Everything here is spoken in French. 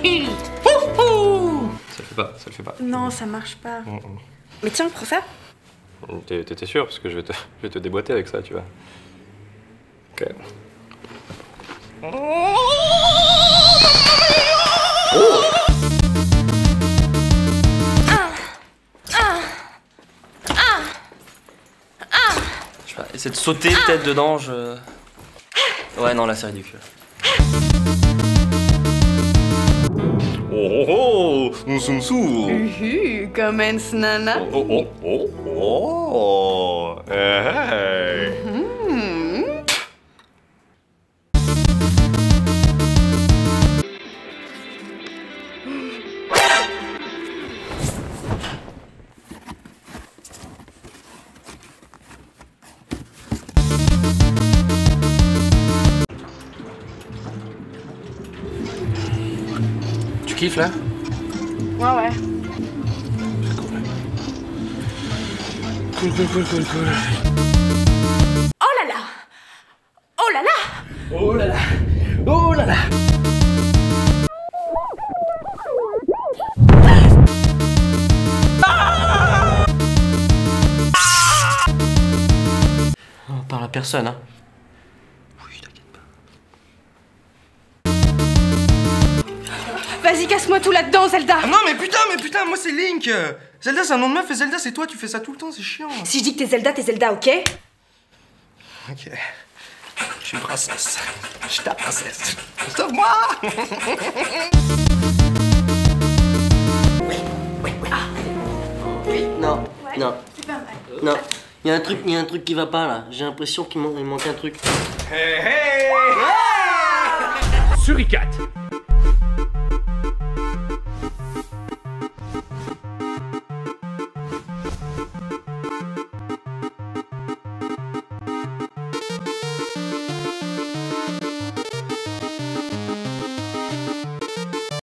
Ça le fait pas, ça le fait pas. Non, ça marche pas. Mm, mm. Mais tiens, prends ça. Mm, t'étais sûr parce que je vais, te, je vais te déboîter avec ça, tu vois. Ok. Oh Essayer de sauter peut-être dedans, je... Ouais, non, là, c'est ridicule. Oh oh oh Soum soum Uhu, commence nana. Oh oh oh oh. Hey. Tu kiffes là Ouais, ouais. Cool, cool, cool, cool, cool. Oh là là Oh là là Oh là là Oh là là On parle à personne, hein. Vas-y, casse-moi tout là-dedans, Zelda Ah non mais putain, mais putain, moi c'est Link Zelda c'est un nom de meuf et Zelda c'est toi, tu fais ça tout le temps, c'est chiant. Si je dis que t'es Zelda, t'es Zelda, ok? Ok. Je suis princesse. Je suis ta princesse. Sauve-moi Non, non. Non. Il y a un truc, il y a un truc qui va pas là. J'ai l'impression qu'il man- il manque un truc. Suricat,